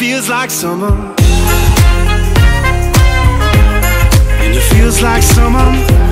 feels like summer. And it feels like summer.